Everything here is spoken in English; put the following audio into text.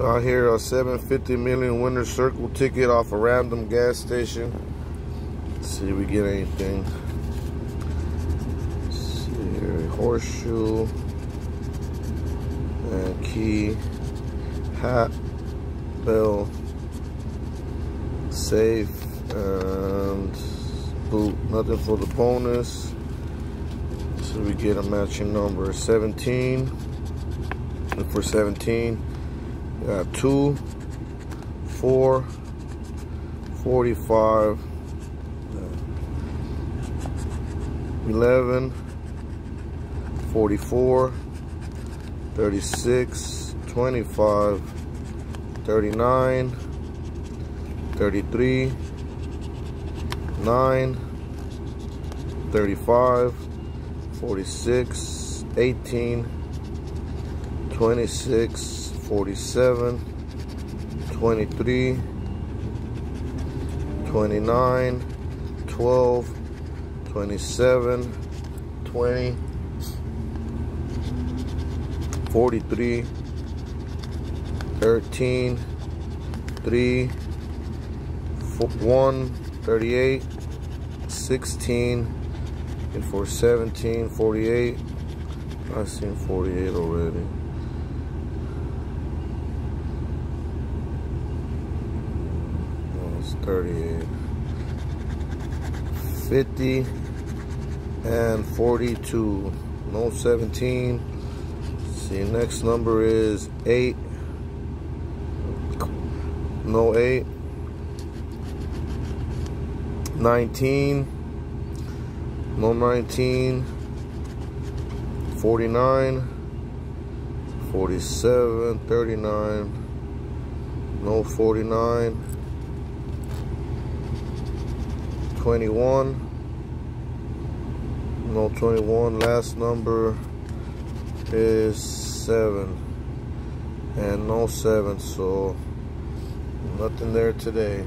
Out here, a 750 million winner circle ticket off a random gas station. Let's see if we get anything. Let's see here, horseshoe and key, hat, bell, safe, and boot. Nothing for the bonus. So we get a matching number 17. And for 17, we got 2, 4, 45, uh, 11, 44, 36, 25, 39, 33, 9, 35, 46, 18, 26, 47, 23, 29, 12, 27, 20, 43, 13, 3, 4, 1, 38, 16, and for 17, 48. I've seen 48 already. Oh, 38. 50 and 42. No 17. See, next number is 8. No 8. 19, no 19, 49, 47, 39, no 49, 21, no 21, last number is 7, and no 7, so nothing there today.